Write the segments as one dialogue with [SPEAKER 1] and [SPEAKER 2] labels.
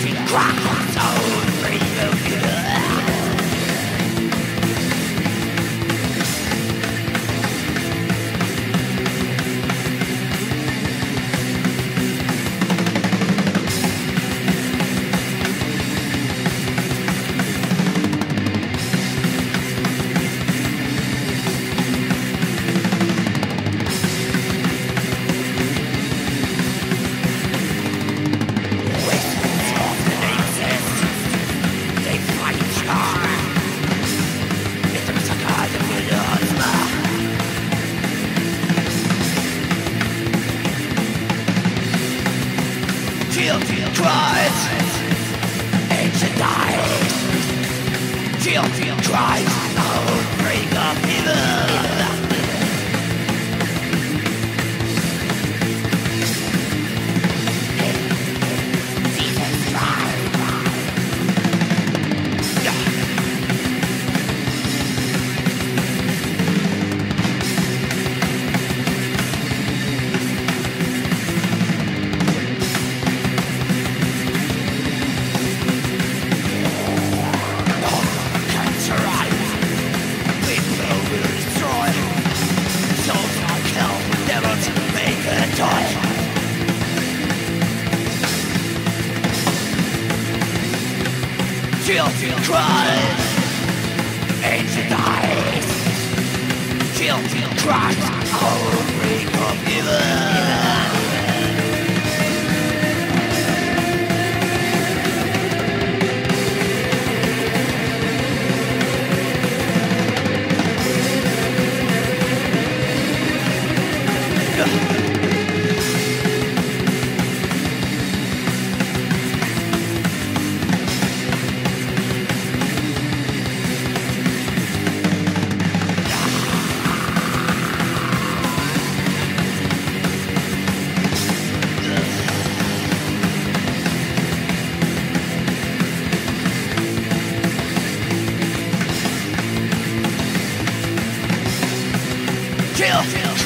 [SPEAKER 1] Chill, cry, so free, They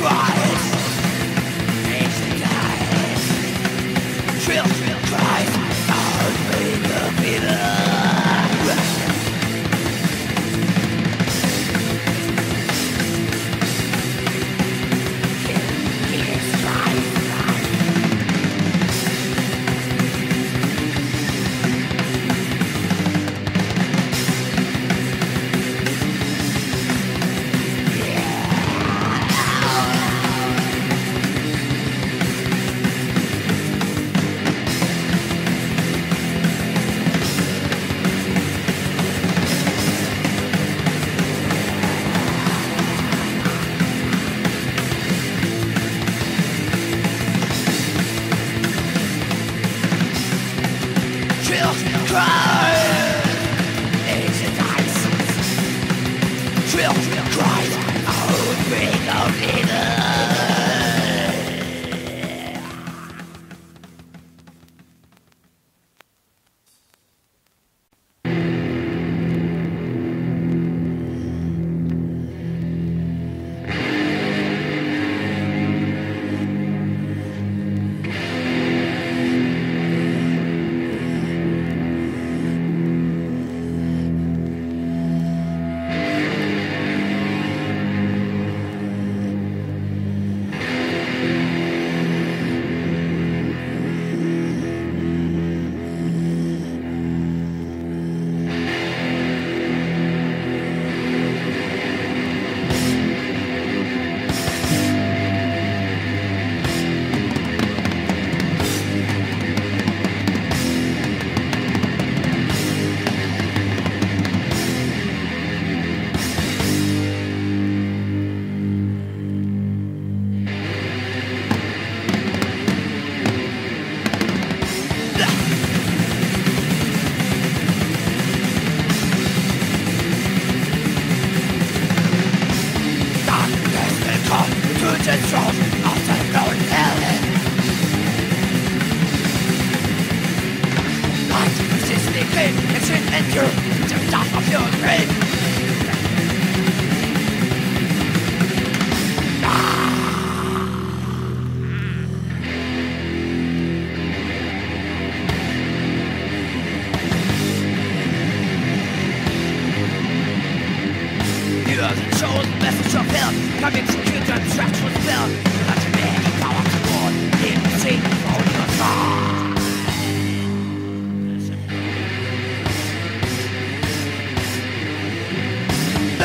[SPEAKER 1] Chill,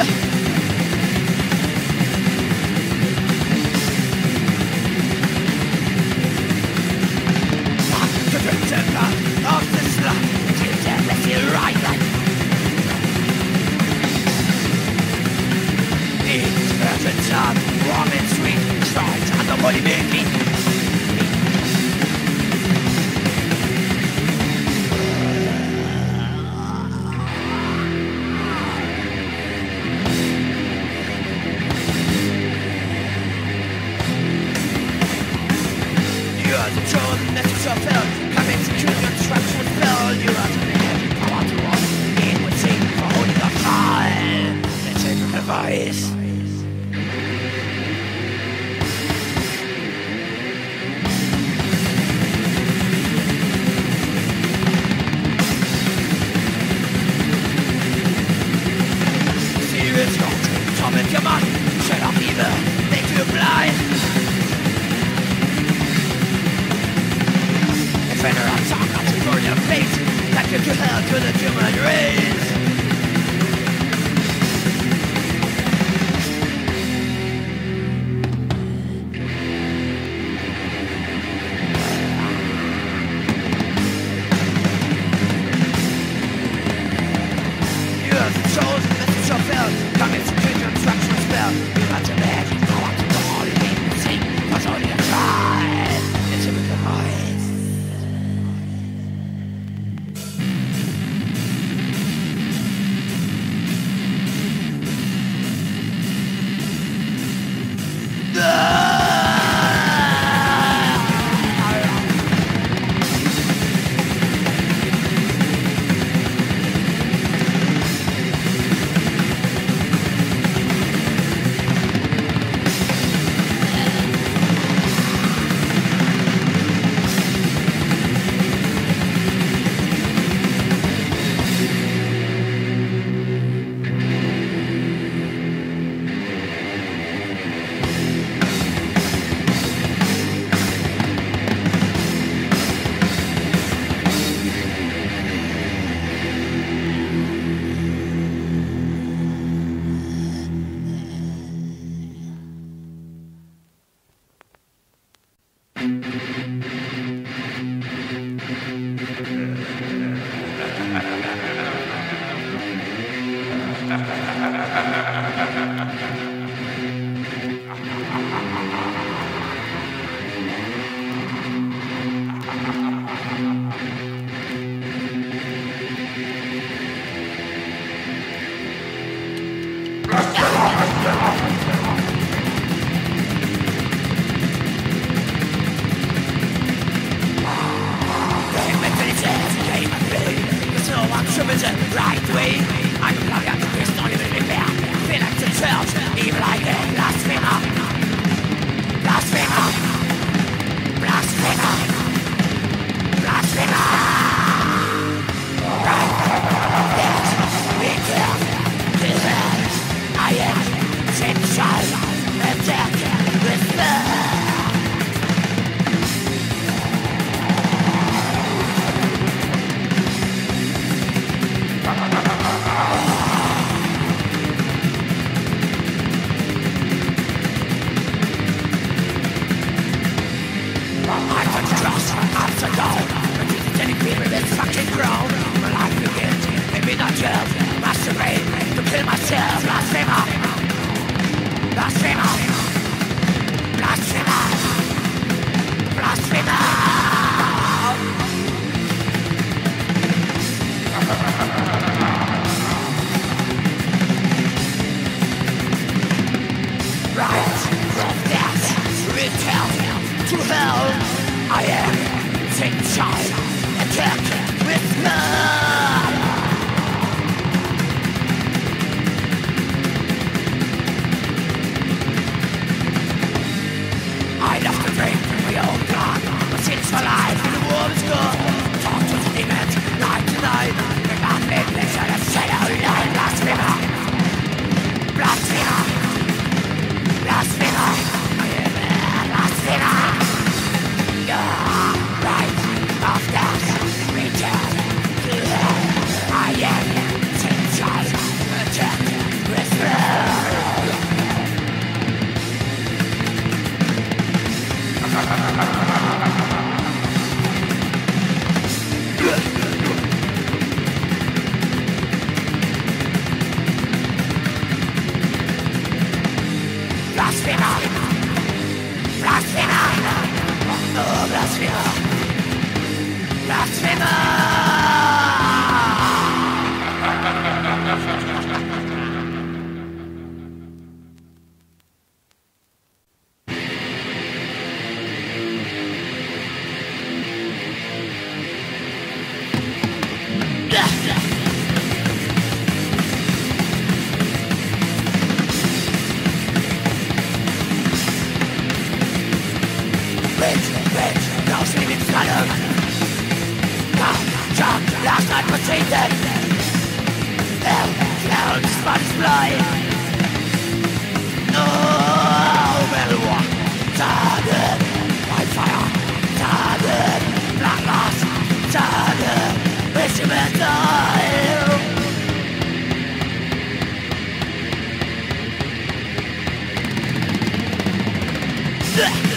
[SPEAKER 1] Yeah. You're trapped. your face Like a drill to the human race man's No will walk Tarded by fire. Tarded blackness Tarded instrumental Yeah!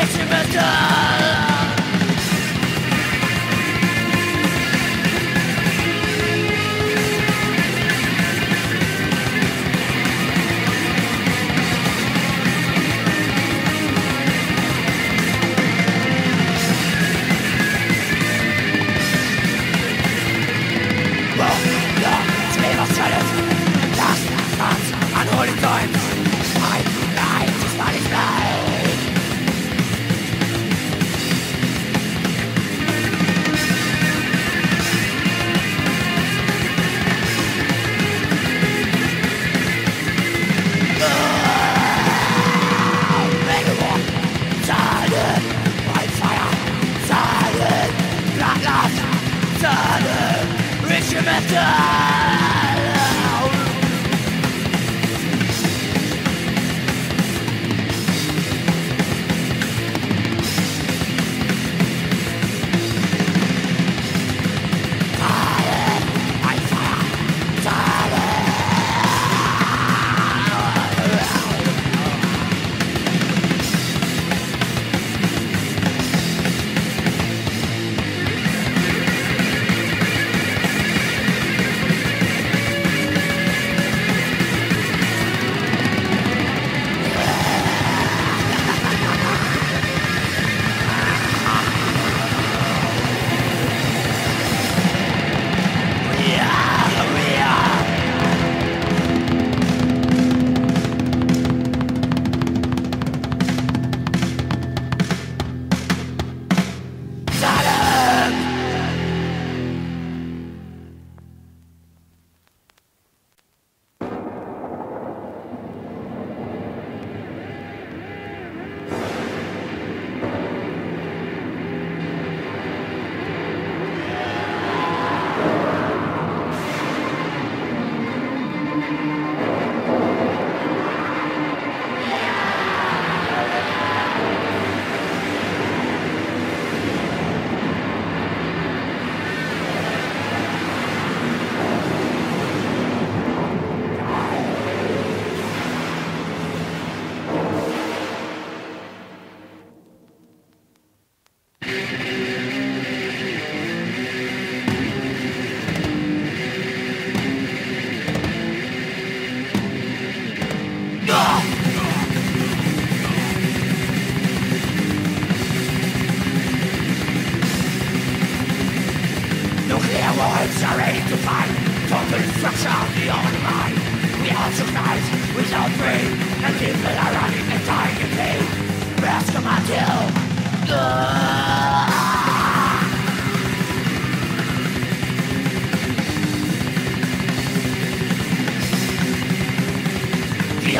[SPEAKER 1] It's impossible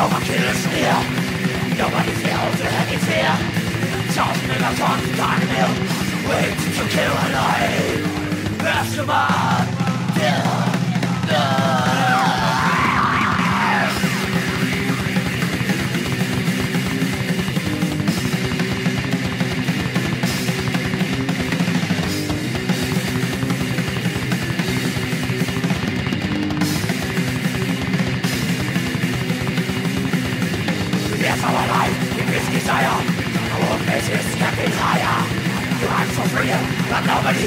[SPEAKER 1] All my killers here Nobody's here, all the heck fear. here Thousand a ton of Wait to kill alive After my death.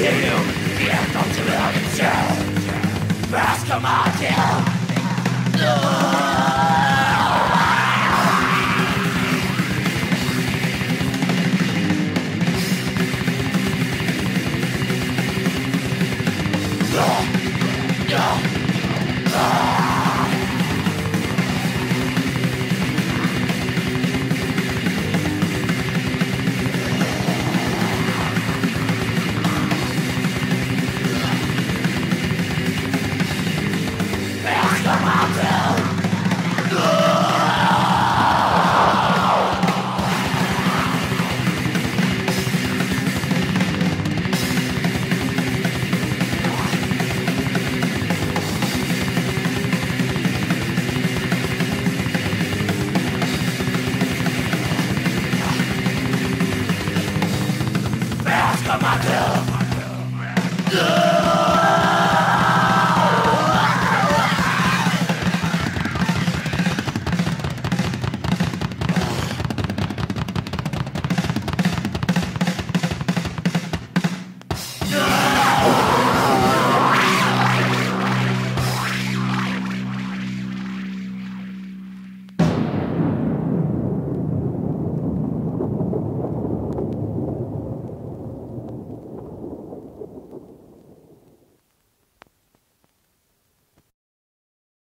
[SPEAKER 1] continue the anthem to without itself. Master Martin! Yeah.